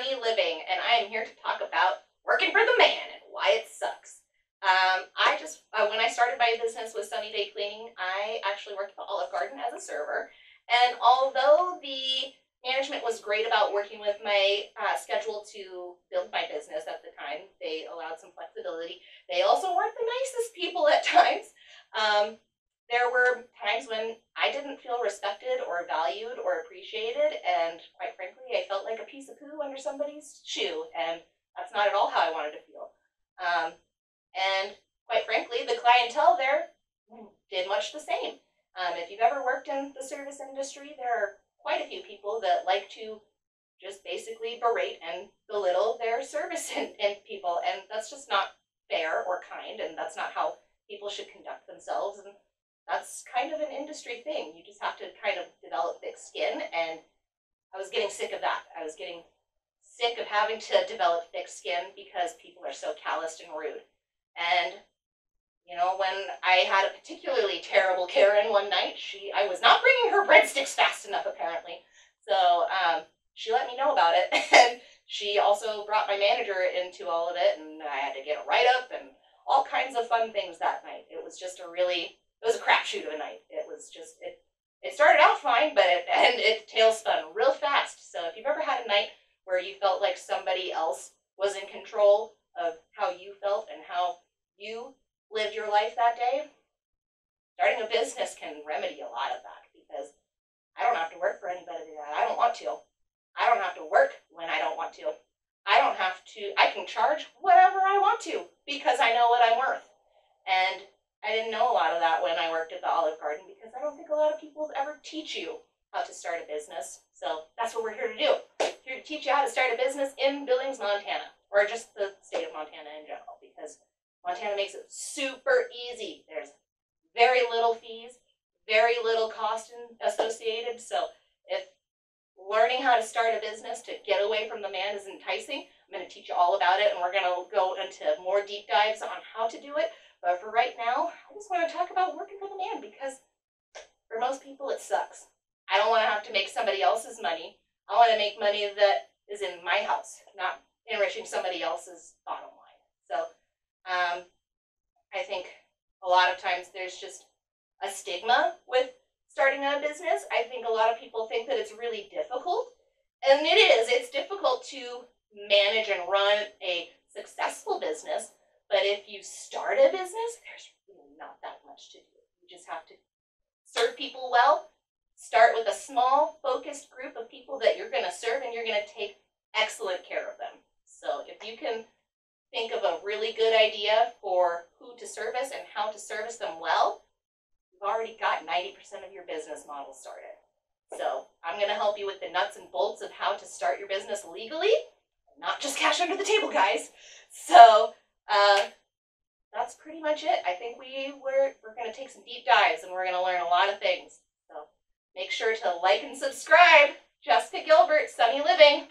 Sunny living, and I am here to talk about working for the man and why it sucks. Um, I just, uh, when I started my business with Sunny Day Cleaning, I actually worked at the Olive Garden as a server. And although the management was great about working with my uh, schedule to build my business at the time, they allowed some flexibility. They also weren't the nicest people at times. Um, there were times when I didn't feel respected or valued or appreciated, and quite frankly, I felt like a piece of poo under somebody's shoe, and that's not at all how I wanted to feel. Um, and quite frankly, the clientele there did much the same. Um, if you've ever worked in the service industry, there are quite a few people that like to just basically berate and belittle their service and, and people, and that's just not fair or kind, and that's not how people should conduct themselves. And that's kind of an industry thing. You just have to kind of develop thick skin, and I was getting sick of that. I was getting sick of having to develop thick skin because people are so calloused and rude. And you know, when I had a particularly terrible Karen one night, she I was not bringing her breadsticks fast enough apparently. So um, she let me know about it, and she also brought my manager into all of it, and I had to get a write up and all kinds of fun things that night. It was just a really it was a crapshoot of a night. It was just it. It started out fine, but it, and it tail spun real fast. So if you've ever had a night where you felt like somebody else was in control of how you felt and how you lived your life that day, starting a business can remedy a lot of that because I don't have to work for anybody that I don't want to. I don't have to work when I don't want to. I don't have to, I can charge whatever I want to because I know what I'm worth. And I didn't know a lot of that when I worked at the Olive Garden because I don't think a lot of people ever teach you how to start a business. So that's what we're here to do. Here to teach you how to start a business in Billings, Montana, or just the state of Montana in general because Montana makes it super easy. There's very little fees, very little cost associated. So learning how to start a business to get away from the man is enticing, I'm going to teach you all about it and we're going to go into more deep dives on how to do it. But for right now, I just want to talk about working for the man because for most people it sucks. I don't want to have to make somebody else's money. I want to make money that is in my house, not enriching somebody else's bottom line. So um, I think a lot of times there's just a stigma with starting a business. I think a lot of people think that it's really difficult. And it is. It's difficult to manage and run a successful business but if you start a business, there's really not that much to do. You just have to serve people well, start with a small, focused group of people that you're going to serve, and you're going to take excellent care of them. So if you can think of a really good idea for who to service and how to service them well, already got 90% of your business model started. So I'm going to help you with the nuts and bolts of how to start your business legally, not just cash under the table, guys. So uh, that's pretty much it. I think we we're we're gonna take some deep dives and we're gonna learn a lot of things. So make sure to like and subscribe. Jessica Gilbert, Sunny Living.